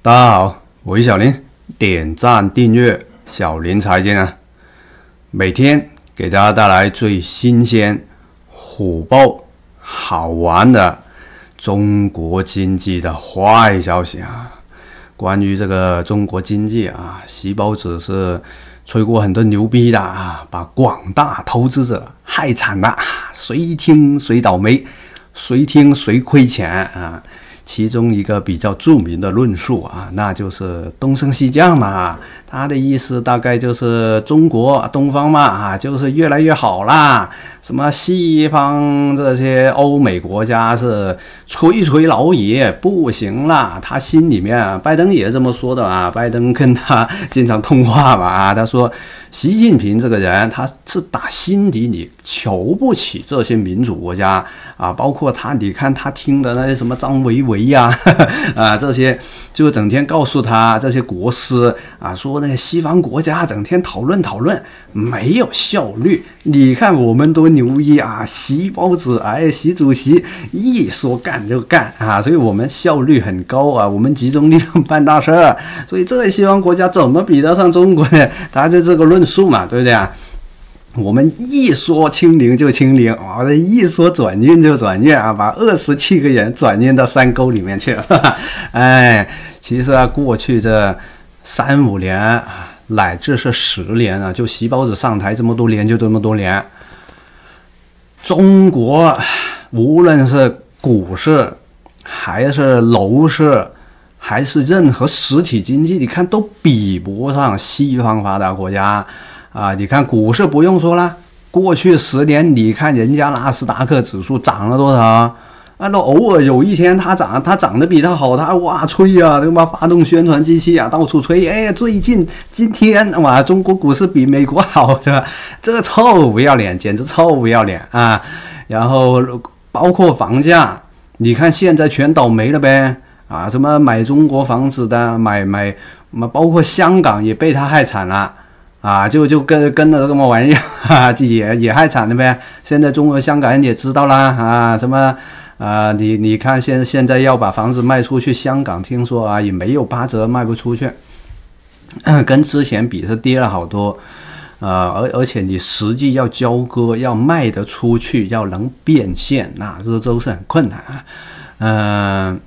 大家好，我是小林，点赞订阅小林财经啊，每天给大家带来最新鲜、火爆、好玩的中国经济的坏消息啊。关于这个中国经济啊，习包子是吹过很多牛逼的啊，把广大投资者害惨了，谁听谁倒霉，谁听谁亏钱啊。其中一个比较著名的论述啊，那就是东升西降嘛。他的意思大概就是中国东方嘛啊，就是越来越好啦。什么西方这些欧美国家是垂垂老矣，不行啦。他心里面，拜登也这么说的啊。拜登跟他经常通话嘛啊，他说习近平这个人他是打心底里瞧不起这些民主国家啊，包括他，你看他听的那些什么张维维呀 啊这些，就整天告诉他这些国师啊说。那西方国家整天讨论讨论，没有效率。你看我们多牛逼啊！习包子，哎，习主席一说干就干啊，所以我们效率很高啊，我们集中力量办大事儿。所以这西方国家怎么比得上中国呢？他就这个论述嘛，对不对啊？我们一说清零就清零，啊，一说转运就转运啊，把二十七个人转运到山沟里面去了。哎，其实啊，过去这。三五年啊乃至是十年啊，就习包子上台这么多年，就这么多年，中国无论是股市，还是楼市，还是任何实体经济，你看都比不上西方发达国家啊！你看股市不用说了，过去十年，你看人家纳斯达克指数涨了多少？那都偶尔有一天它涨，它涨得比它好，它哇吹呀，他妈？发动宣传机器啊，到处吹。哎，最近今天哇，中国股市比美国好，是吧？这个臭不要脸，简直臭不要脸啊！然后包括房价，你看现在全倒霉了呗啊！什么买中国房子的，买买什么，包括香港也被他害惨了啊！就就跟 跟着这个么玩意儿，也也害惨了呗。现在中国香港人也知道啦啊，什么？啊，你你看，现现在要把房子卖出去，香港听说啊也没有八折卖不出去，跟之前比是跌了好多，呃，而而且你实际要交割，要卖得出去，要能变现，那这都是很困难啊。嗯，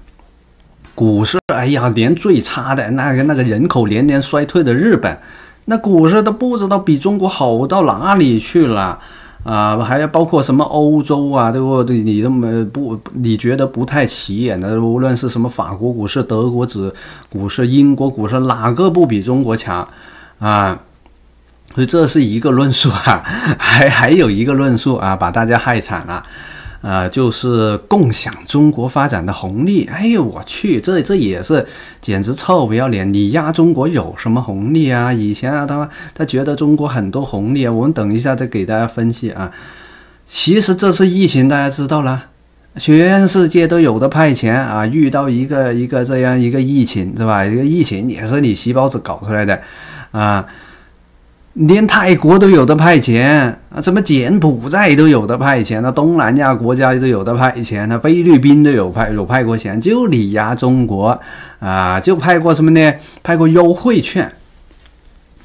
股市，哎呀，连最差的那个那个人口连连衰退的日本，那股市都不知道比中国好到哪里去了。啊，还要包括什么欧洲啊，对不？对你那么不，你觉得不太起眼的，无论是什么法国股市、德国指股市、英国股市，哪个不比中国强啊？所以这是一个论述啊，还还有一个论述啊，把大家害惨了。啊，就是共享中国发展的红利。哎呦，我去，这这也是简直臭不要脸！你压中国有什么红利啊？以前啊，他他觉得中国很多红利啊。我们等一下再给大家分析啊。其实这次疫情大家知道了，全世界都有的派钱啊。遇到一个一个这样一个疫情是吧？一个疫情也是你细胞子搞出来的啊。连泰国都有的派遣啊，什么柬埔寨都有的派遣，那东南亚国家都有的派遣，那菲律宾都有派有派过钱，就你呀，中国啊，就派过什么呢？派过优惠券，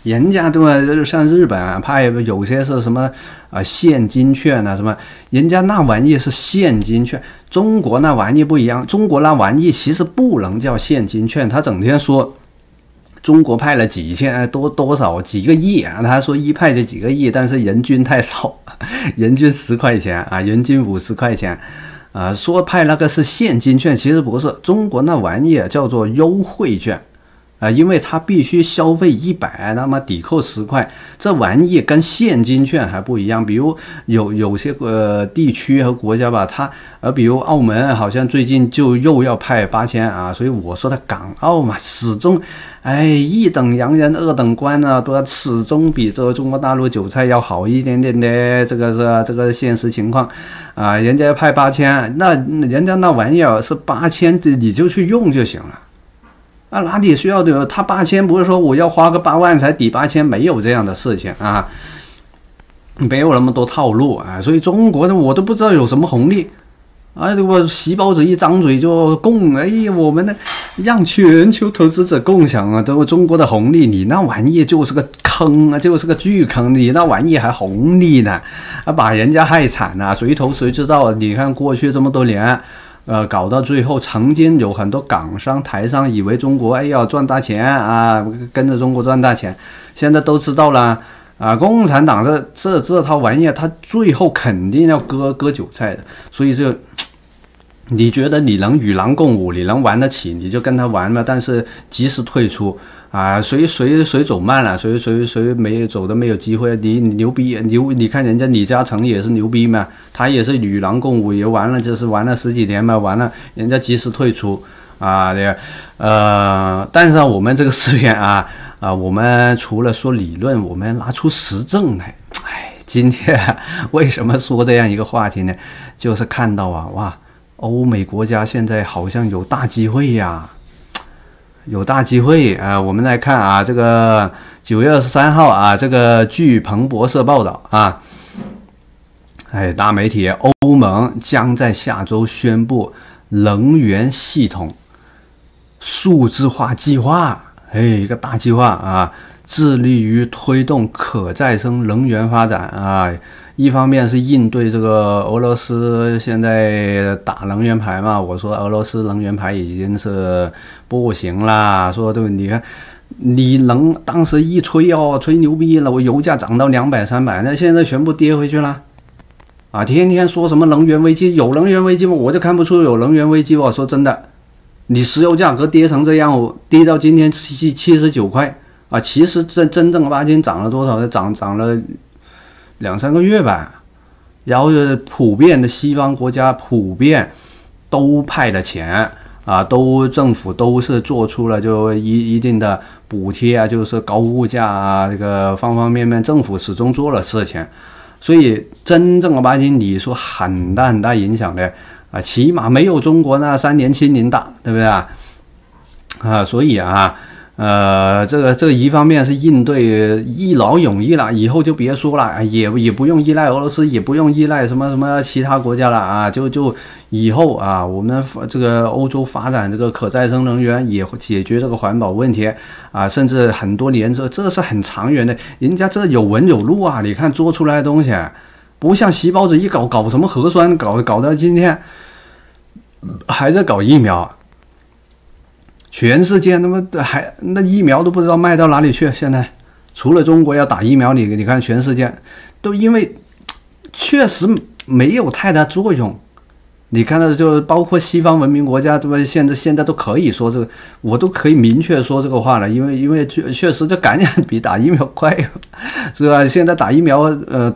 人家对吧？就是像日本啊，派有些是什么啊现金券啊，什么人家那玩意是现金券，中国那玩意不一样，中国那玩意其实不能叫现金券，他整天说。中国派了几千多多少几个亿啊？他说一派就几个亿，但是人均太少，人均十块钱啊，人均五十块钱，啊，说派那个是现金券，其实不是，中国那玩意儿叫做优惠券。啊，因为他必须消费一百，那么抵扣十块，这玩意跟现金券还不一样。比如有有些呃地区和国家吧，它呃，比如澳门好像最近就又要派八千啊，所以我说的港澳嘛，始终哎一等洋人二等官啊，都始终比这个中国大陆韭菜要好一点点的，这个是这个现实情况啊。人家派八千，那人家那玩意儿是八千，这你就去用就行了。啊，哪里需要的？他八千不是说我要花个八万才抵八千，没有这样的事情啊，没有那么多套路啊。所以中国的我都不知道有什么红利啊，这个习包子一张嘴就供，哎呀，我们呢让全球投资者共享啊，都中国的红利，你那玩意就是个坑啊，就是个巨坑，你那玩意还红利呢，啊，把人家害惨了，谁投谁知道？你看过去这么多年，呃，搞到最后，曾经有很多港商、台商以为中国哎呀赚大钱啊，跟着中国赚大钱，现在都知道了。啊，共产党这这这套玩意儿，他最后肯定要割割韭菜的。所以就，你觉得你能与狼共舞，你能玩得起，你就跟他玩嘛。但是及时退出啊，谁谁谁走慢了，谁谁谁没走的没有机会。你牛逼牛，你看人家李嘉诚也是牛逼嘛，他也是与狼共舞，也玩了就是玩了十几年嘛，完了人家及时退出啊，这个呃，但是我们这个资源啊。啊，我们除了说理论，我们拿出实证来。哎，今天为什么说这样一个话题呢？就是看到啊，哇，欧美国家现在好像有大机会呀，有大机会啊！我们来看啊，这个九月二十三号啊，这个据彭博社报道啊，哎，大媒体，欧盟将在下周宣布能源系统数字化计划。哎，一个大计划啊，致力于推动可再生能源发展啊。一方面是应对这个俄罗斯现在打能源牌嘛，我说俄罗斯能源牌已经是不行啦。说对，你看，你能当时一吹哦，吹牛逼了，我油价涨到两百三百，那现在全部跌回去了。啊，天天说什么能源危机，有能源危机吗？我就看不出有能源危机。我说真的。你石油价格跌成这样，跌到今天七七十九块啊！其实真真正八斤涨了多少？涨涨了两三个月吧。然后就是普遍的西方国家普遍都派了钱啊，都政府都是做出了就一一定的补贴啊，就是高物价啊，这个方方面面政府始终做了事情。所以真正的八经，你说很大很大影响的。啊，起码没有中国那三年清零大，对不对啊？啊，所以啊，呃，这个这个一方面是应对一劳永逸了，以后就别说了，也也不用依赖俄罗斯，也不用依赖什么什么其他国家了啊，就就以后啊，我们这个欧洲发展这个可再生能源，也解决这个环保问题啊，甚至很多年这这是很长远的，人家这有文有路啊，你看做出来的东西。不像细胞子一搞搞什么核酸，搞搞到今天还在搞疫苗，全世界那么还那疫苗都不知道卖到哪里去。现在除了中国要打疫苗，你你看全世界都因为确实没有太大作用。你看到就包括西方文明国家，对吧？现在现在都可以说这个，我都可以明确说这个话了，因为因为确确实这感染比打疫苗快，是吧？现在打疫苗，呃。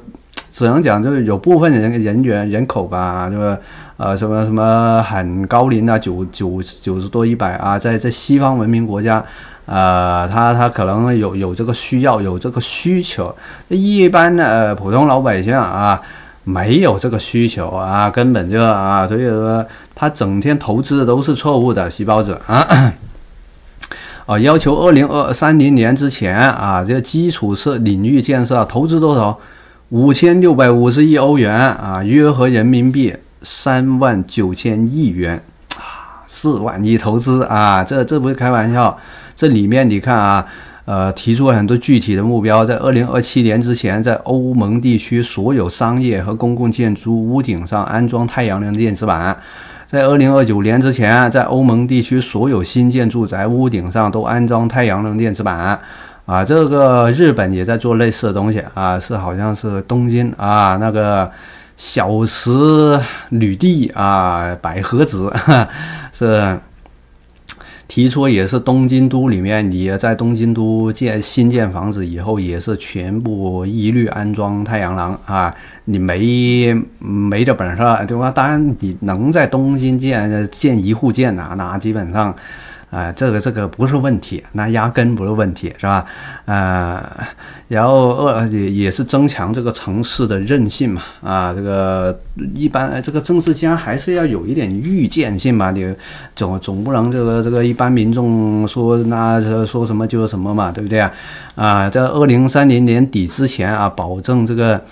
只能讲就是有部分人人员人口吧，对吧呃什么什么很高龄啊，九九九十多一百啊，在在西方文明国家，呃，他他可能有有这个需要，有这个需求。一般的普通老百姓啊，没有这个需求啊，根本就啊，所以说他整天投资的都是错误的细胞子啊。啊，要求二零二三零年之前啊，这个基础设领域建设投资多少？五千六百五十亿欧元啊，约合人民币三万九千亿元啊，四万亿投资啊，这这不是开玩笑。这里面你看啊，呃，提出了很多具体的目标，在二零二七年之前，在欧盟地区所有商业和公共建筑屋顶上安装太阳能电池板；在二零二九年之前，在欧盟地区所有新建住宅屋顶上都安装太阳能电池板。啊，这个日本也在做类似的东西啊，是好像是东京啊，那个小池铝地啊，百合子 是提出也是东京都里面，你在东京都建新建房子以后，也是全部一律安装太阳能啊，你没没这本事对吧？当然你能在东京建建一户建呐，那基本上。啊，这个这个不是问题，那压根不是问题，是吧？啊，然后二也也是增强这个城市的韧性嘛。啊，这个一般这个政治家还是要有一点预见性嘛，你总总不能这个这个一般民众说那说什么就是什么嘛，对不对啊？啊，在二零三零年底之前啊，保证这个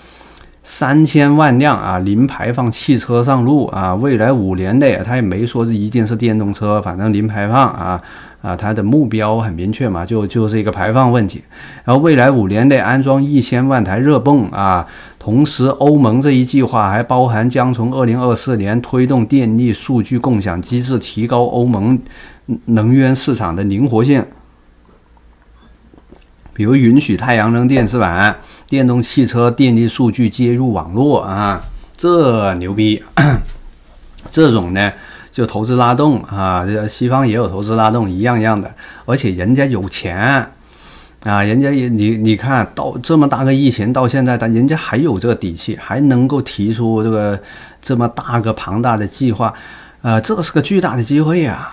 三千万辆啊，零排放汽车上路啊，未来五年内，他也没说是一定是电动车，反正零排放啊啊，它的目标很明确嘛，就就是一个排放问题。然后未来五年内安装一千万台热泵啊，同时欧盟这一计划还包含将从二零二四年推动电力数据共享机制，提高欧盟能源市场的灵活性，比如允许太阳能电池板。电动汽车电力数据接入网络啊，这牛逼！这种呢，就投资拉动啊，西方也有投资拉动，一样一样的。而且人家有钱啊，人家也你你看到这么大个疫情到现在，但人家还有这个底气，还能够提出这个这么大个庞大的计划，呃，这是个巨大的机会呀。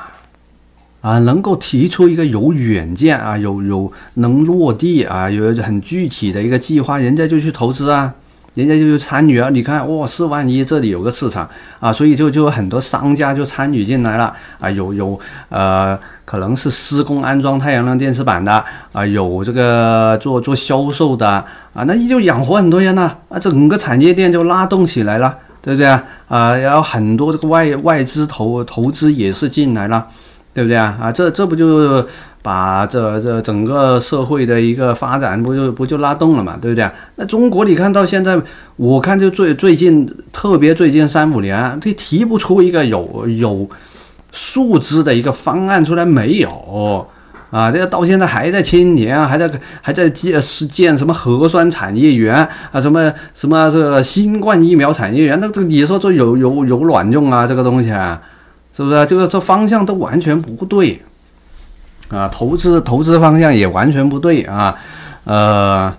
啊，能够提出一个有远见啊，有有能落地啊，有很具体的一个计划，人家就去投资啊，人家就去参与啊。你看，哇，四万一这里有个市场啊，所以就就有很多商家就参与进来了啊。有有呃，可能是施工安装太阳能电池板的啊，有这个做做销售的啊，那你就养活很多人了啊，整个产业链就拉动起来了，对不对啊？啊，然后很多这个外外资投投资也是进来了。对不对啊？啊，这这不就把这这整个社会的一个发展不就不就拉动了嘛？对不对？那中国你看到现在，我看就最最近特别最近三五年，这提不出一个有有数字的一个方案出来没有啊？这个到现在还在青年，还在还在建是建什么核酸产业园啊？什么什么这个新冠疫苗产业园？那这你说这有有有卵用啊？这个东西啊？是不是？这个这方向都完全不对啊！投资投资方向也完全不对啊！呃，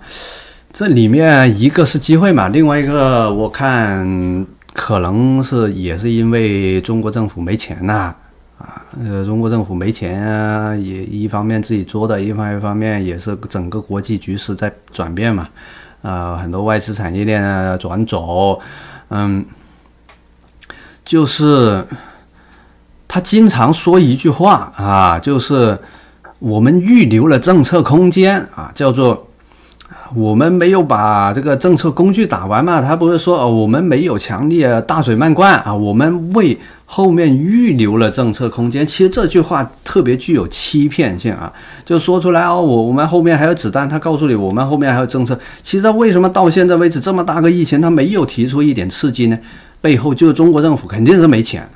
这里面一个是机会嘛，另外一个我看可能是也是因为中国政府没钱呐啊！呃，中国政府没钱啊，也一方面自己做的，一方一方面也是整个国际局势在转变嘛啊，很多外资产业链啊转走，嗯，就是。他经常说一句话啊，就是我们预留了政策空间啊，叫做我们没有把这个政策工具打完嘛。他不是说哦，我们没有强力大水漫灌啊，我们为后面预留了政策空间。其实这句话特别具有欺骗性啊，就说出来哦，我我们后面还有子弹。他告诉你，我们后面还有政策。其实他为什么到现在为止这么大个疫情，他没有提出一点刺激呢？背后就是中国政府肯定是没钱。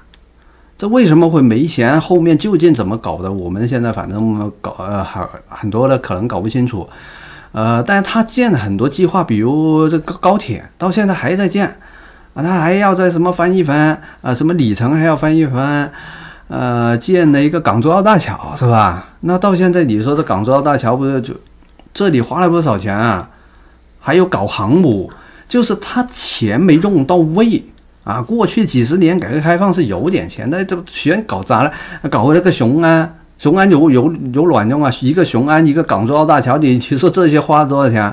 这为什么会没钱？后面究竟怎么搞的？我们现在反正搞呃很很多的可能搞不清楚，呃，但是他建了很多计划，比如这个高铁到现在还在建啊，他还要在什么翻一翻啊，什么里程还要翻一翻，呃，建了一个港珠澳大桥是吧？那到现在你说这港珠澳大桥不是就这里花了不少钱啊？还有搞航母，就是他钱没用到位。啊，过去几十年改革开放是有点钱，但这全搞砸了。搞回那个雄安，雄安有有有卵用啊！一个雄安，一个港珠澳大桥，你你说这些花了多少钱？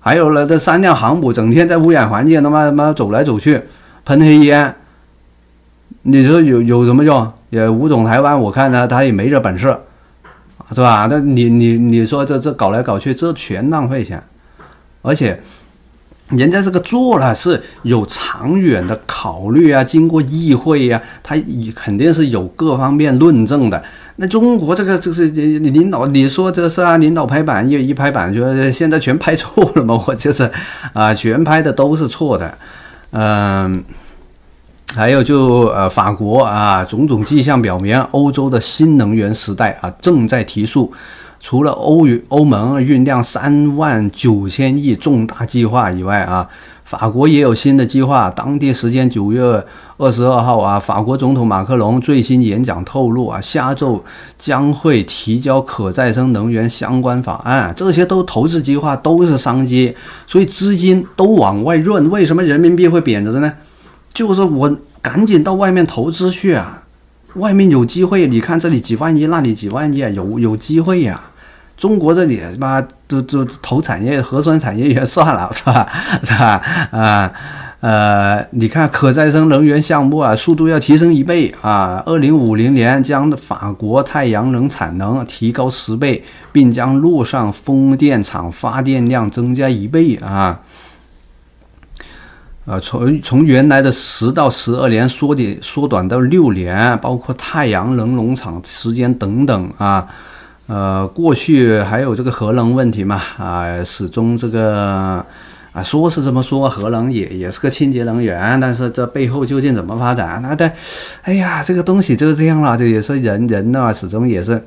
还有了这三辆航母，整天在污染环境，他妈他妈走来走去，喷黑烟。你说有有什么用？也吴总台湾，我看他他也没这本事，是吧？那你你你说这这搞来搞去，这全浪费钱，而且。人家这个做了是有长远的考虑啊，经过议会呀，他肯定是有各方面论证的。那中国这个就是你领导，你说这是啊，领导拍板一一拍板，就现在全拍错了嘛？我就是啊，全拍的都是错的。嗯，还有就呃，法国啊，种种迹象表明，欧洲的新能源时代啊正在提速。除了欧与欧盟酝酿三万九千亿重大计划以外啊，法国也有新的计划。当地时间九月二十二号啊，法国总统马克龙最新演讲透露啊，下周将会提交可再生能源相关法案。这些都投资计划，都是商机，所以资金都往外润。为什么人民币会贬值呢？就是我赶紧到外面投资去啊，外面有机会。你看这里几万亿，那里几万亿，有有机会呀。中国这里妈都都投产业核酸产业园算了是吧？是吧？啊呃你看可再生能源项目啊速度要提升一倍啊二零五零年将法国太阳能产能提高十倍，并将陆上风电场发电量增加一倍啊。呃，从从原来的十到十二年缩的缩短到六年，包括太阳能农场时间等等啊，呃，过去还有这个核能问题嘛啊，始终这个啊说是这么说，核能也也是个清洁能源，但是这背后究竟怎么发展？那但，哎呀，这个东西就是这样了，这也是人人呢，始终也是。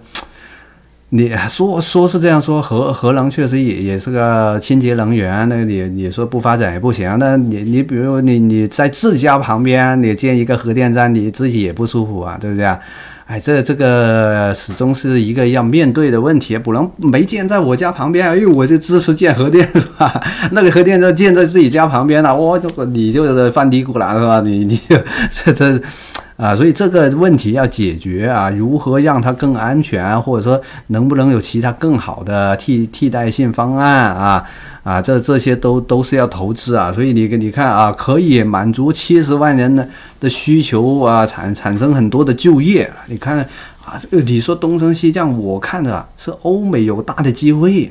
你说说是这样说，核核能确实也也是个清洁能源，那你你说不发展也不行。那你你比如你你在自家旁边你建一个核电站，你自己也不舒服啊，对不对啊？哎，这这个始终是一个要面对的问题，不能没建在我家旁边，哎呦我就支持建核电是吧？那个核电站建在自己家旁边了，我你就是犯嘀咕了是吧？你你就这这。啊，所以这个问题要解决啊，如何让它更安全，或者说能不能有其他更好的替替代性方案啊？啊，这这些都都是要投资啊。所以你你看啊，可以满足七十万人的的需求啊，产产生很多的就业。你看啊，这个你说东升西降，我看着是欧美有大的机会，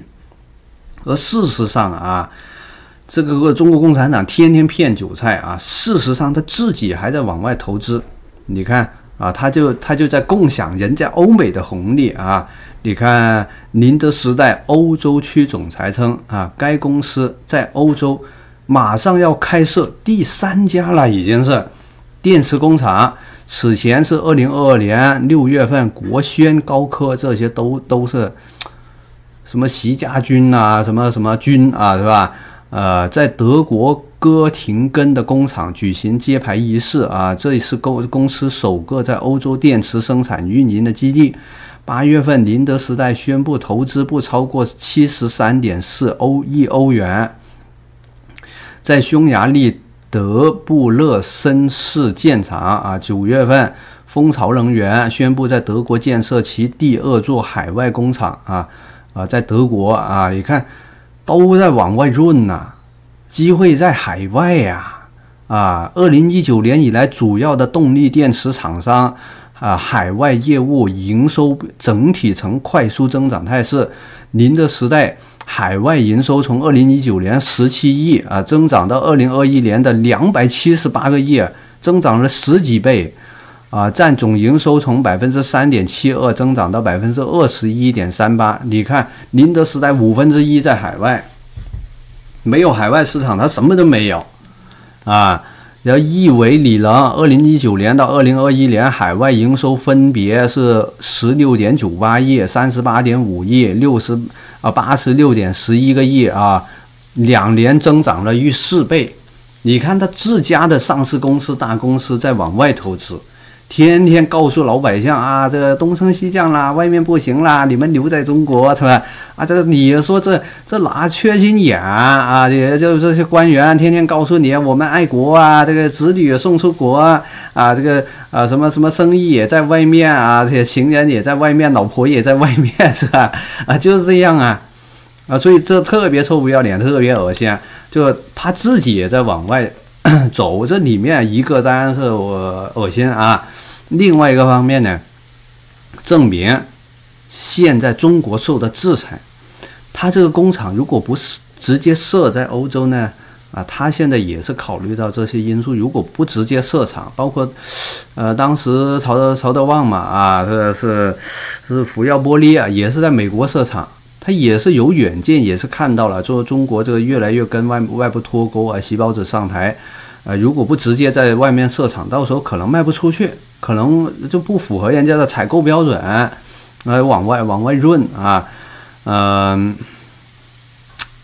而事实上啊，这个中国共产党天天骗韭菜啊，事实上他自己还在往外投资。你看啊，他就他就在共享人家欧美的红利啊！你看，宁德时代欧洲区总裁称啊，该公司在欧洲马上要开设第三家了，已经是电池工厂。此前是二零二二年六月份，国轩高科这些都都是什么习家军啊，什么什么军啊，是吧？呃，在德国。哥廷根的工厂举行揭牌仪式啊，这里是公公司首个在欧洲电池生产运营的基地。八月份，宁德时代宣布投资不超过七十三点四欧亿欧元，在匈牙利德布勒森市建厂啊。九月份，蜂巢能源宣布在德国建设其第二座海外工厂啊啊，在德国啊，你看都在往外润呐。机会在海外呀！啊，二零一九年以来，主要的动力电池厂商啊，海外业务营收整体呈快速增长态势。宁德时代海外营收从二零一九年十七亿啊，增长到二零二一年的两百七十八个亿，增长了十几倍啊！占总营收从百分之三点七二增长到百分之二十一点三八。你看，宁德时代五分之一在海外。没有海外市场，它什么都没有，啊，然后亿维锂能，二零一九年到二零二一年海外营收分别是十六点九八亿、三十八点五亿、六十啊八十六点十一个亿啊，两年增长了逾四倍。你看它自家的上市公司、大公司在往外投资。天天告诉老百姓啊，这个东升西降啦，外面不行啦，你们留在中国是吧？啊，这你说这这哪缺心眼啊？也就是这些官员天天告诉你，我们爱国啊，这个子女送出国啊，这个啊什么什么生意也在外面啊，这些情人也在外面，老婆也在外面是吧？啊，就是这样啊，啊，所以这特别臭不要脸，特别恶心，就他自己也在往外走，这里面一个当然是我恶心啊。另外一个方面呢，证明现在中国受的制裁，他这个工厂如果不是直接设在欧洲呢，啊，他现在也是考虑到这些因素，如果不直接设厂，包括，呃，当时曹德曹德旺嘛，啊，这是是福耀玻璃啊，也是在美国设厂，他也是有远见，也是看到了，说中国这个越来越跟外外部脱钩啊，细胞子上台，啊，如果不直接在外面设厂，到时候可能卖不出去。可能就不符合人家的采购标准，来往外往外润啊，嗯，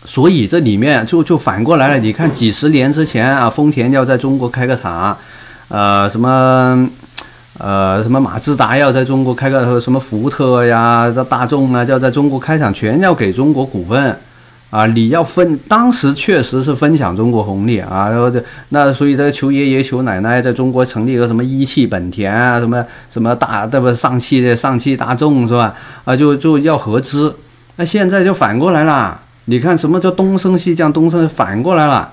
所以这里面就就反过来了。你看几十年之前啊，丰田要在中国开个厂，呃，什么呃什么马自达要在中国开个什么福特呀，这大众啊，要在中国开厂，全要给中国股份。啊，你要分，当时确实是分享中国红利啊，然后这那所以这求爷爷求奶奶在中国成立个什么一汽本田啊，什么什么大对不上汽的上汽大众是吧？啊，就就要合资，那现在就反过来了，你看什么叫东升西降，东升反过来了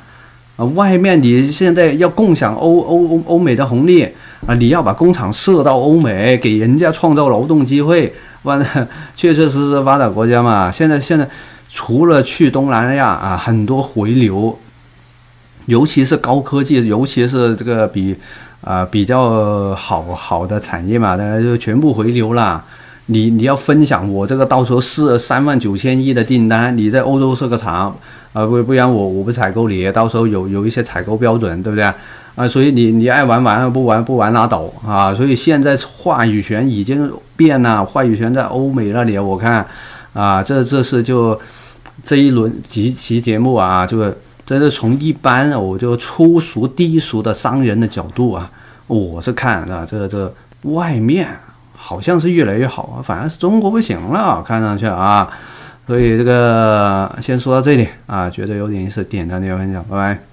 啊，外面你现在要共享欧欧欧欧美的红利啊，你要把工厂设到欧美，给人家创造劳动机会，完了确确实实发达国家嘛，现在现在。除了去东南亚啊，很多回流，尤其是高科技，尤其是这个比啊比较好好的产业嘛，大家就全部回流了。你你要分享我这个到时候是三万九千亿的订单，你在欧洲设个厂，啊不不然我我不采购你，到时候有有一些采购标准，对不对？啊，所以你你爱玩玩，不玩不玩拉倒啊。所以现在话语权已经变了，话语权在欧美那里，我看啊，这这是就这一轮几期节目啊，就这是从一般我就粗俗低俗的商人的角度啊，我是看啊，这这外面。好像是越来越好啊，反而是中国不行了，看上去啊，所以这个先说到这里啊，觉得有点意思，点赞、订阅、分享，拜拜。